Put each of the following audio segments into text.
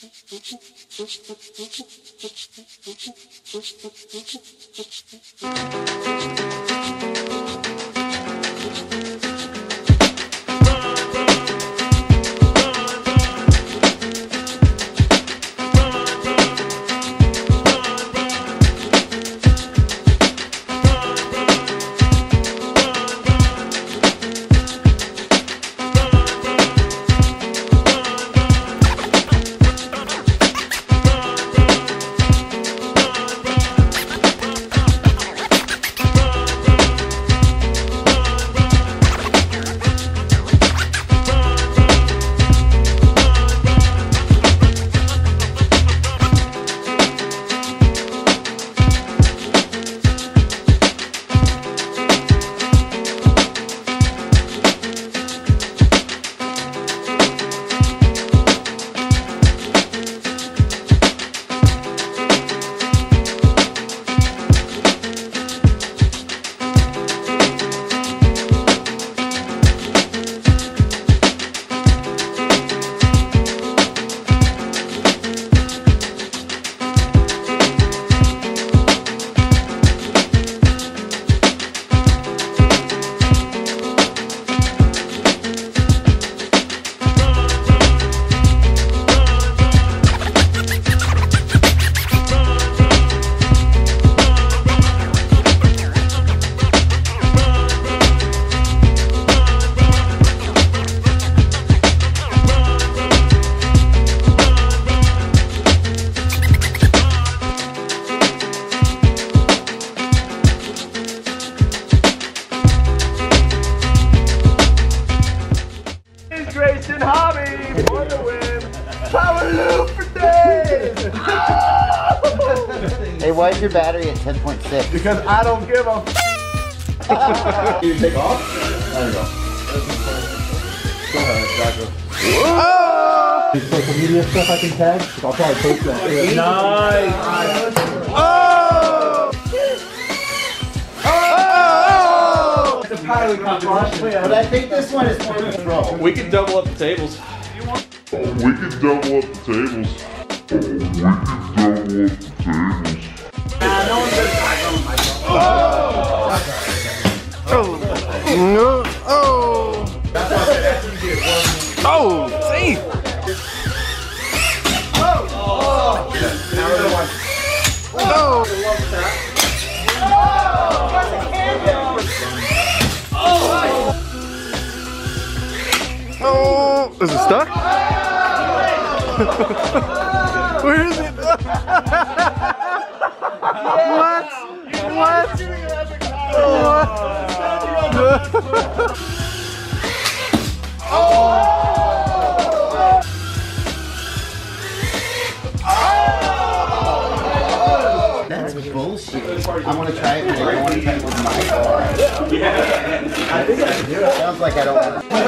Thank you. Hobby for win. Power loop for days. Hey, why is your battery at 10.6? because I don't give a. F- you take off? There you go. Go ahead, Jaco. social media stuff I can tag? I'll probably post that. Nice. Oh! Oh! It's a pilot competition. But I think this one is more control. We could double up the tables. We could double up the tables. Oh, We could double up the tables. No. Oh. Oh, see. Oh! Oh! Oh! Oh, Oh, is it stuck? Where is it? what? What? What? That's bullshit. I want to try it, but I don't want to try it with my car. I think I can do it. Sounds like I don't want to.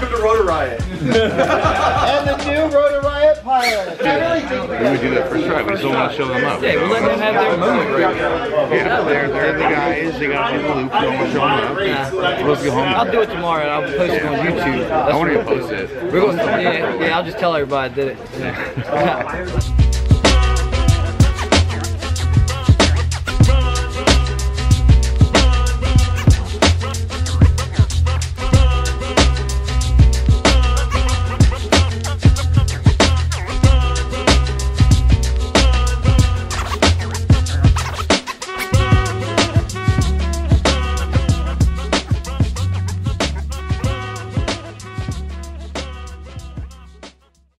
Welcome to Rotor Riot. And the new Rotor Riot pilot. I really think We would do that for sure. We still want to show them up. Yeah, we're letting them have their moment right now. Yeah, they're, they're the guys. They got in the loop. We don't want to show them up. We're supposed to go home. I'll do it tomorrow and I'll post it on YouTube. I want to post it. We're going. Yeah, yeah. I'll just tell everybody I did it. Yeah.